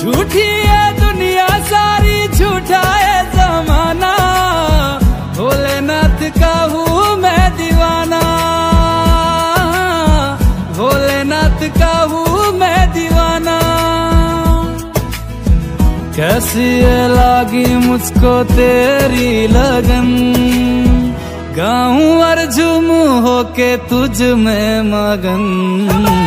झूठी है दुनिया सारी झूठा है जमाना। भोलेनाथ का हूँ मैं दीवाना। भोलेनाथ का हूँ मैं दीवाना। कैसी है लागी मुझको तेरी लगन? गाऊं और झूमू होके तुझ में मगन।